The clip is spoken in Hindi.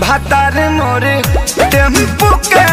भतर मोरे टेंपू के